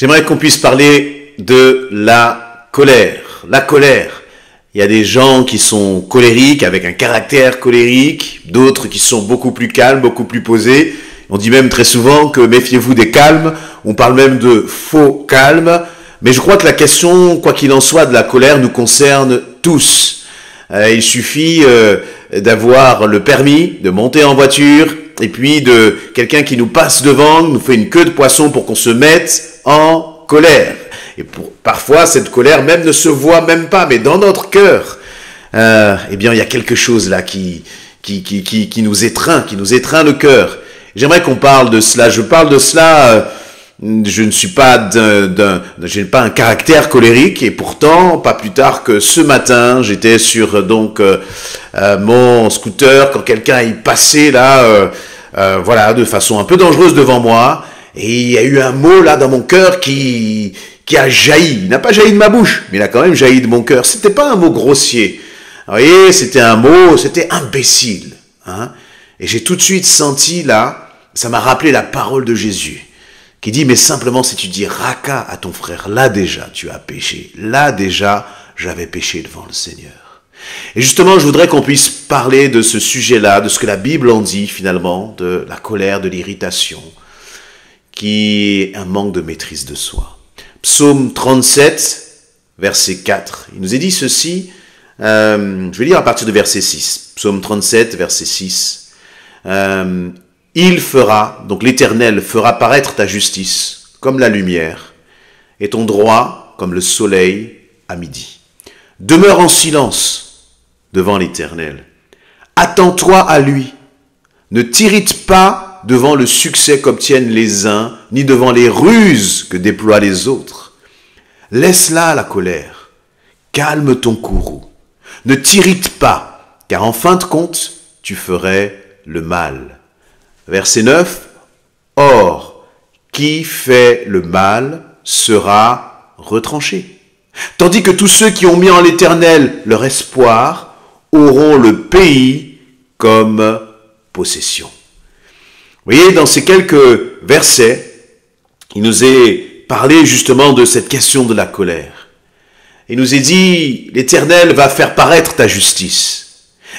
J'aimerais qu'on puisse parler de la colère. La colère. Il y a des gens qui sont colériques, avec un caractère colérique, d'autres qui sont beaucoup plus calmes, beaucoup plus posés. On dit même très souvent que méfiez-vous des calmes, on parle même de faux calmes, mais je crois que la question, quoi qu'il en soit, de la colère nous concerne tous. Euh, il suffit euh, d'avoir le permis, de monter en voiture, et puis de quelqu'un qui nous passe devant, nous fait une queue de poisson pour qu'on se mette en colère. Et pour, parfois, cette colère même ne se voit même pas, mais dans notre cœur, euh, eh bien, il y a quelque chose là qui, qui, qui, qui, qui nous étreint, qui nous étreint le cœur. J'aimerais qu'on parle de cela. Je parle de cela. Euh, je ne suis pas d'un, je n'ai pas un caractère colérique et pourtant, pas plus tard que ce matin, j'étais sur donc euh, euh, mon scooter quand quelqu'un est passé là, euh, voilà, de façon un peu dangereuse devant moi et il y a eu un mot là dans mon cœur qui qui a jailli. Il n'a pas jailli de ma bouche, mais il a quand même jailli de mon cœur. C'était pas un mot grossier. Vous voyez, c'était un mot, c'était imbécile. Hein et j'ai tout de suite senti là, ça m'a rappelé la parole de Jésus qui dit, mais simplement si tu dis raka à ton frère, là déjà tu as péché, là déjà j'avais péché devant le Seigneur. Et justement, je voudrais qu'on puisse parler de ce sujet-là, de ce que la Bible en dit finalement, de la colère, de l'irritation, qui est un manque de maîtrise de soi. Psaume 37, verset 4, il nous est dit ceci, euh, je vais lire à partir de verset 6, Psaume 37, verset 6. Euh, il fera, donc l'Éternel fera paraître ta justice comme la lumière, et ton droit comme le soleil à midi. Demeure en silence devant l'Éternel. Attends-toi à lui. Ne t'irrite pas devant le succès qu'obtiennent les uns, ni devant les ruses que déploient les autres. Laisse là la colère. Calme ton courroux. Ne t'irrite pas, car en fin de compte, tu ferais le mal. Verset 9. Or, qui fait le mal sera retranché. Tandis que tous ceux qui ont mis en l'Éternel leur espoir auront le pays comme possession. Vous voyez, dans ces quelques versets, il nous est parlé justement de cette question de la colère. Il nous est dit, l'Éternel va faire paraître ta justice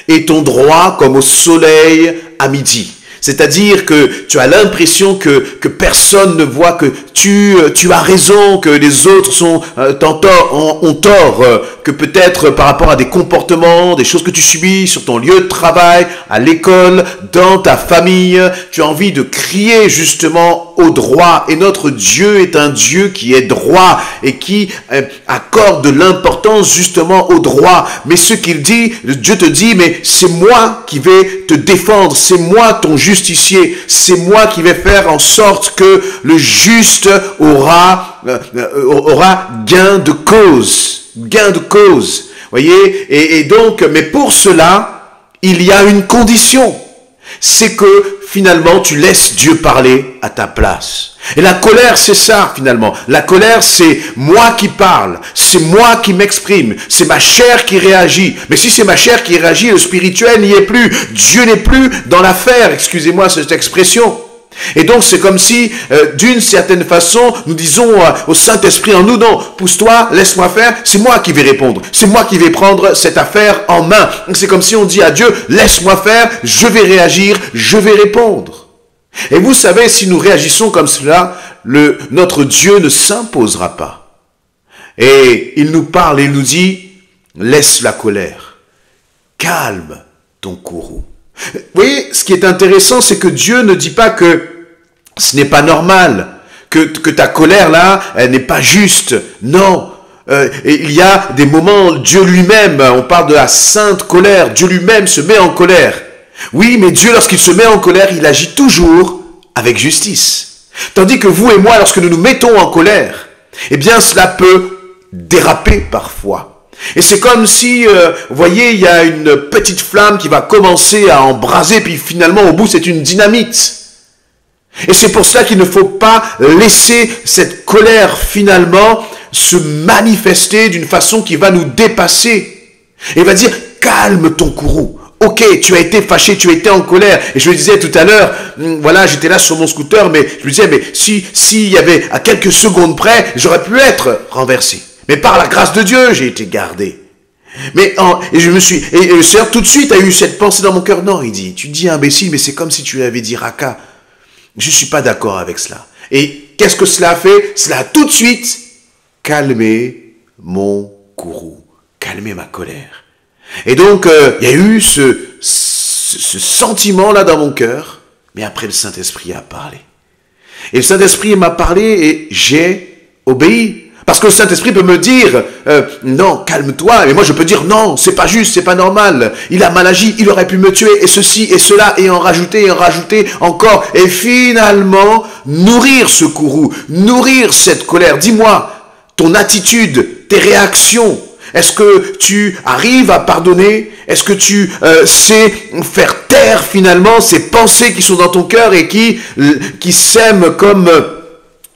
et ton droit comme au soleil à midi. C'est-à-dire que tu as l'impression que, personne ne voit que tu, as raison, que les autres sont, euh, ont, ont, tort, euh, que peut-être par rapport à des comportements, des choses que tu subis sur ton lieu de travail, à l'école, dans ta famille, tu as envie de crier justement au droit. Et notre Dieu est un Dieu qui est droit et qui accorde de l'importance justement au droit. Mais ce qu'il dit, Dieu te dit, mais c'est moi qui vais te défendre, c'est moi ton justicier. C'est moi qui vais faire en sorte que le juste aura, euh, euh, aura gain de cause. Gain de cause. Voyez et, donc, mais pour cela, il y a une condition. C'est que finalement tu laisses Dieu parler à ta place. Et la colère, c'est ça finalement. La colère, c'est moi qui parle, c'est moi qui m'exprime, c'est ma chair qui réagit. Mais si c'est ma chair qui réagit, le spirituel n'y est plus. Dieu n'est plus dans l'affaire, excusez-moi cette expression. Et donc c'est comme si, euh, d'une certaine façon, nous disons euh, au Saint-Esprit en nous, non, pousse-toi, laisse-moi faire, c'est moi qui vais répondre, c'est moi qui vais prendre cette affaire en main. C'est comme si on dit à Dieu, laisse-moi faire, je vais réagir, je vais répondre. Et vous savez, si nous réagissons comme cela, le, notre Dieu ne s'imposera pas. Et il nous parle et nous dit, laisse la colère, calme ton courroux. Vous voyez, ce qui est intéressant, c'est que Dieu ne dit pas que ce n'est pas normal, que, ta colère là, elle n'est pas juste. Non. Euh, il y a des moments, Dieu lui-même, on parle de la sainte colère, Dieu lui-même se met en colère. Oui, mais Dieu, lorsqu'il se met en colère, il agit toujours avec justice. Tandis que vous et moi, lorsque nous nous mettons en colère, eh bien, cela peut déraper parfois. Et c'est comme si, euh, vous voyez, il y a une petite flamme qui va commencer à embraser, puis finalement, au bout, c'est une dynamite. Et c'est pour cela qu'il ne faut pas laisser cette colère finalement se manifester d'une façon qui va nous dépasser. Et va dire, calme ton courroux. Ok, tu as été fâché, tu été en colère. Et je le disais tout à l'heure, hum, voilà, j'étais là sur mon scooter, mais je me disais, mais si, s'il y avait à quelques secondes près, j'aurais pu être renversé. Mais par la grâce de Dieu, j'ai été gardé. Mais et je me suis et, le Seigneur tout de suite a eu cette pensée dans mon cœur. Non, il dit, tu dis imbécile, mais c'est comme si tu avais dit Raka. Je suis pas d'accord avec cela. Et qu'est-ce que cela a fait? Cela a tout de suite calmé mon courroux, calmé ma colère. Et donc, euh, il y a eu ce, ce, sentiment-là dans mon cœur, mais après le Saint-Esprit a parlé. Et le Saint-Esprit m'a parlé et j'ai obéi. Parce que le Saint-Esprit peut me dire, euh, non, calme-toi. Et moi, je peux dire, non, c'est pas juste, c'est pas normal. Il a mal agi, il aurait pu me tuer, et ceci, et cela, et en rajouter, et en rajouter encore. Et finalement, nourrir ce courroux, nourrir cette colère. Dis-moi, ton attitude, tes réactions, est-ce que tu arrives à pardonner? Est-ce que tu euh, sais faire taire finalement ces pensées qui sont dans ton cœur et qui, qui sèment comme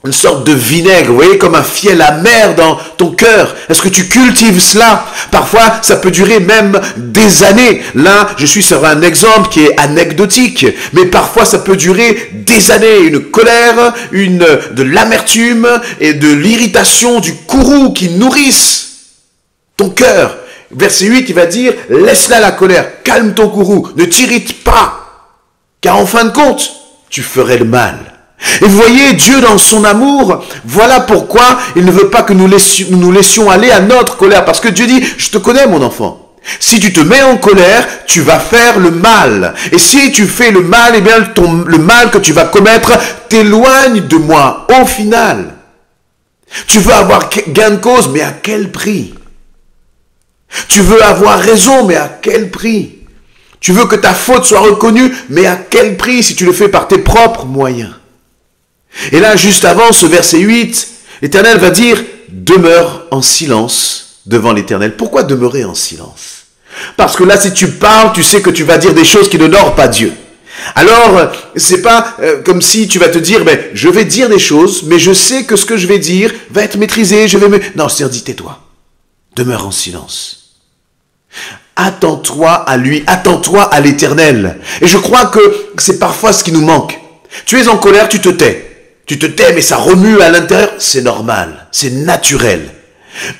une sorte de vinaigre, vous voyez, comme un fiel amer dans ton cœur. Est-ce que tu cultives cela? Parfois, ça peut durer même des années. Là, je suis sur un exemple qui est anecdotique, mais parfois ça peut durer des années. Une colère, une de l'amertume et de l'irritation, du courroux qui nourrissent ton cœur. Verset 8, il va dire, laisse-la la colère, calme ton courroux, ne t'irrite pas, car en fin de compte, tu ferais le mal. Et vous voyez, Dieu dans son amour, voilà pourquoi il ne veut pas que nous laissions, nous laissions aller à notre colère. Parce que Dieu dit, je te connais mon enfant. Si tu te mets en colère, tu vas faire le mal. Et si tu fais le mal, eh bien le mal que tu vas commettre t'éloigne de moi au final. Tu veux avoir gain de cause, mais à quel prix? Tu veux avoir raison, mais à quel prix? Tu veux que ta faute soit reconnue, mais à quel prix si tu le fais par tes propres moyens? Et là, juste avant ce verset 8, l'Éternel va dire, demeure en silence devant l'Éternel. Pourquoi demeurer en silence? Parce que là, si tu parles, tu sais que tu vas dire des choses qui ne n'honorent pas Dieu. Alors, c'est pas euh, comme si tu vas te dire, ben, je vais dire des choses, mais je sais que ce que je vais dire va être maîtrisé, je vais me... Non, c'est dit, tais-toi. Demeure en silence. Attends-toi à lui, attends-toi à l'éternel. Et je crois que c'est parfois ce qui nous manque. Tu es en colère, tu te tais. Tu te tais, mais ça remue à l'intérieur. C'est normal, c'est naturel.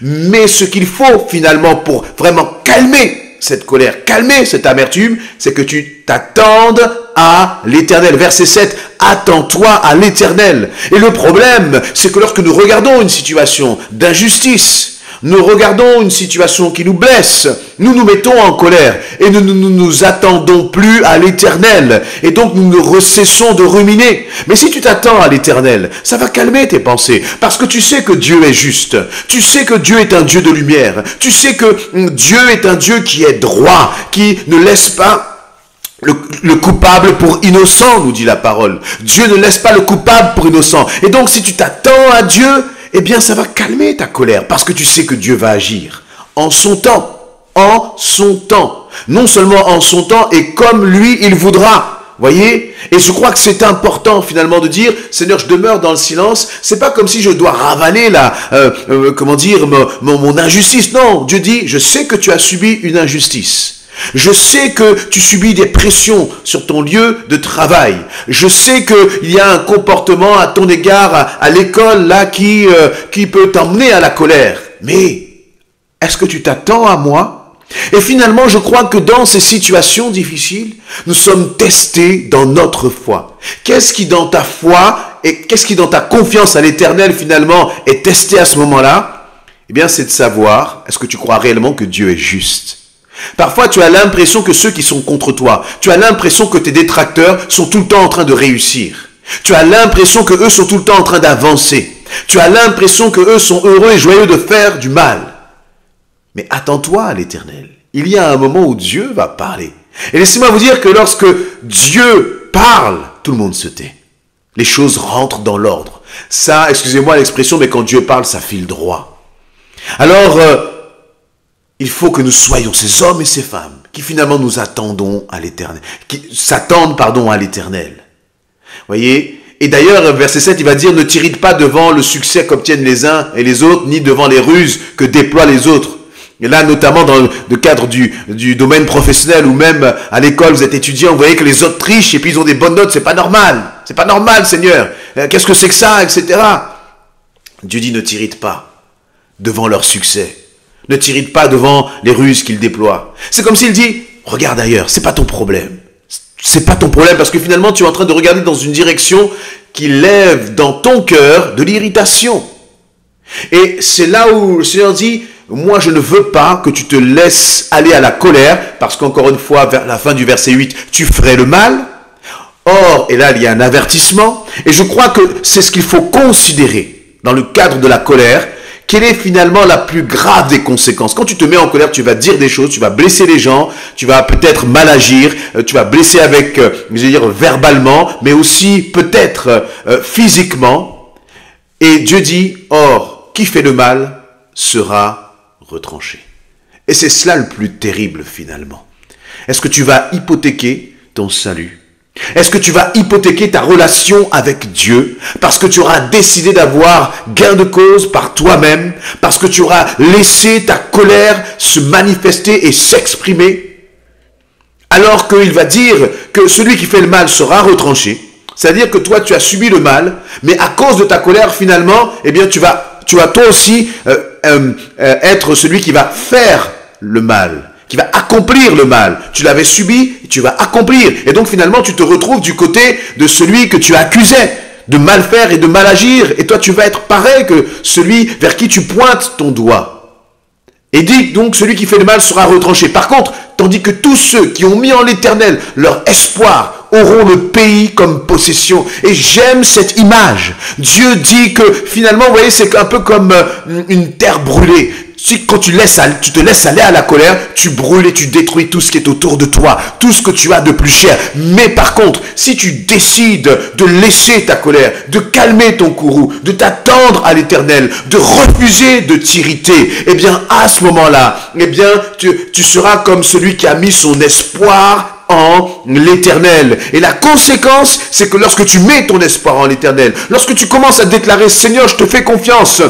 Mais ce qu'il faut finalement pour vraiment calmer cette colère, calmer cette amertume, c'est que tu t'attendes à l'éternel. Verset 7, attends-toi à l'éternel. Et le problème, c'est que lorsque nous regardons une situation d'injustice, nous regardons une situation qui nous blesse, nous nous mettons en colère et nous ne nous, attendons plus à l'éternel. Et donc nous ne recessons de ruminer. Mais si tu t'attends à l'éternel, ça va calmer tes pensées. Parce que tu sais que Dieu est juste. Tu sais que Dieu est un Dieu de lumière. Tu sais que Dieu est un Dieu qui est droit, qui ne laisse pas le, coupable pour innocent, nous dit la parole. Dieu ne laisse pas le coupable pour innocent. Et donc si tu t'attends à Dieu, eh bien ça va calmer ta colère parce que tu sais que Dieu va agir en son temps. En son temps. Non seulement en son temps et comme lui il voudra. Voyez? Et je crois que c'est important finalement de dire, Seigneur, je demeure dans le silence. C'est pas comme si je dois ravaler la, euh, euh, comment dire, mon, mon injustice. Non, Dieu dit, je sais que tu as subi une injustice. Je sais que tu subis des pressions sur ton lieu de travail. Je sais qu'il y a un comportement à ton égard à, l'école là qui, euh, qui peut t'emmener à la colère. Mais est-ce que tu t'attends à moi? Et finalement, je crois que dans ces situations difficiles, nous sommes testés dans notre foi. Qu'est-ce qui dans ta foi et qu'est-ce qui dans ta confiance à l'éternel finalement est testé à ce moment-là? Eh bien, c'est de savoir, est-ce que tu crois réellement que Dieu est juste? Parfois, tu as l'impression que ceux qui sont contre toi, tu as l'impression que tes détracteurs sont tout le temps en train de réussir. Tu as l'impression que eux sont tout le temps en train d'avancer. Tu as l'impression que eux sont heureux et joyeux de faire du mal. Mais attends-toi à l'éternel. Il y a un moment où Dieu va parler. Et laissez-moi vous dire que lorsque Dieu parle, tout le monde se tait. Les choses rentrent dans l'ordre. Ça, excusez-moi l'expression, mais quand Dieu parle, ça file droit. Alors, euh, il faut que nous soyons ces hommes et ces femmes qui finalement nous attendons à l'éternel, qui s'attendent, pardon, à l'éternel. Voyez? Et d'ailleurs, verset 7, il va dire, ne t'irrite pas devant le succès qu'obtiennent les uns et les autres, ni devant les ruses que déploient les autres. Et là, notamment dans le cadre du, du domaine professionnel ou même à l'école, vous êtes étudiant, vous voyez que les autres trichent et puis ils ont des bonnes notes, c'est pas normal. C'est pas normal, Seigneur. Euh, qu'est-ce que c'est que ça, etc. Dieu dit ne t'irrite pas devant leur succès. Ne t'irrite pas devant les ruses qu'ils déploient. C'est comme s'il dit, regarde ailleurs, c'est pas ton problème. C'est pas ton problème parce que finalement tu es en train de regarder dans une direction qui lève dans ton cœur de l'irritation. Et c'est là où le Seigneur dit, moi je ne veux pas que tu te laisses aller à la colère, parce qu'encore une fois, vers la fin du verset 8, tu ferais le mal. Or, et là il y a un avertissement, et je crois que c'est ce qu'il faut considérer dans le cadre de la colère, quelle est finalement la plus grave des conséquences? Quand tu te mets en colère, tu vas dire des choses, tu vas blesser les gens, tu vas peut-être mal agir, euh, tu vas blesser avec, euh, je veux dire, verbalement, mais aussi peut-être euh, physiquement. Et Dieu dit, or, qui fait le mal sera retranché. Et c'est cela le plus terrible finalement. Est-ce que tu vas hypothéquer ton salut Est-ce que tu vas hypothéquer ta relation avec Dieu parce que tu auras décidé d'avoir gain de cause par toi-même, parce que tu auras laissé ta colère se manifester et s'exprimer alors qu'il va dire que celui qui fait le mal sera retranché, c'est-à-dire que toi tu as subi le mal, mais à cause de ta colère finalement, eh bien tu vas, tu vas toi aussi euh, euh, euh, être celui qui va faire le mal, qui va accomplir le mal. Tu l'avais subi, tu vas accomplir. Et donc finalement, tu te retrouves du côté de celui que tu accusais de mal faire et de mal agir. Et toi, tu vas être pareil que celui vers qui tu pointes ton doigt. Et dit donc, celui qui fait le mal sera retranché. Par contre, tandis que tous ceux qui ont mis en l'éternel leur espoir auront le pays comme possession. Et j'aime cette image. Dieu dit que finalement, vous voyez, c'est un peu comme euh, une terre brûlée. Si quand tu, laisses, tu te laisses aller à la colère, tu brûles et tu détruis tout ce qui est autour de toi, tout ce que tu as de plus cher. Mais par contre, si tu décides de laisser ta colère, de calmer ton courroux, de t'attendre à l'éternel, de refuser de t'irriter, eh bien, à ce moment-là, eh bien, tu, tu seras comme celui qui a mis son espoir en l'éternel. Et la conséquence, c'est que lorsque tu mets ton espoir en l'éternel, lorsque tu commences à déclarer, Seigneur, je te fais confiance,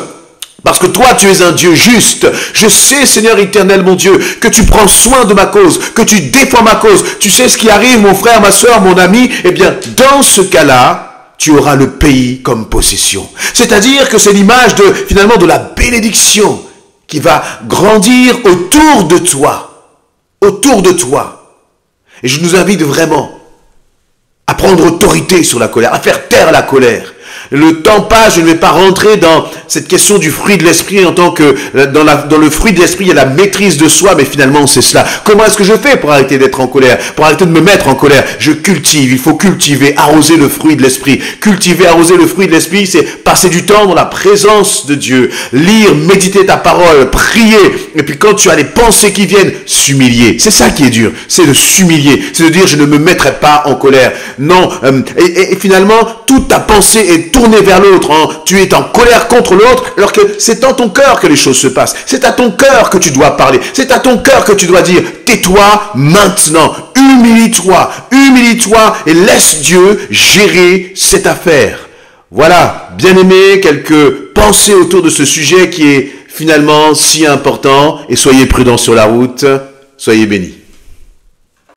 parce que toi, tu es un Dieu juste. Je sais, Seigneur éternel, mon Dieu, que tu prends soin de ma cause, que tu défends ma cause. Tu sais ce qui arrive, mon frère, ma soeur, mon ami? Eh bien, dans ce cas-là, tu auras le pays comme possession. C'est-à-dire que c'est l'image de, finalement, de la bénédiction qui va grandir autour de toi. Autour de toi. Et je nous invite vraiment à prendre autorité sur la colère, à faire taire la colère. Le temps passe, je ne vais pas rentrer dans cette question du fruit de l'esprit en tant que euh, dans, le fruit de l'esprit, il y a la maîtrise de soi, mais finalement c'est cela. Comment est-ce que je fais pour arrêter d'être en colère, pour arrêter de me mettre en colère? Je cultive, il faut cultiver, arroser le fruit de l'esprit. Cultiver, arroser le fruit de l'esprit, c'est passer du temps dans la présence de Dieu, lire, méditer ta parole, prier, et puis quand tu as les pensées qui viennent, s'humilier. C'est ça qui est dur, c'est de s'humilier, c'est de dire je ne me mettrai pas en colère. Non, euh, et, finalement, toute ta pensée est tourner vers l'autre, hein. tu es en colère contre l'autre, alors que c'est dans ton cœur que les choses se passent. C'est à ton cœur que tu dois parler. C'est à ton cœur que tu dois dire, tais-toi maintenant, humilie-toi, humilie-toi et laisse Dieu gérer cette affaire. Voilà, bien aimé, quelques pensées autour de ce sujet qui est finalement si important et soyez prudents sur la route. Soyez bénis.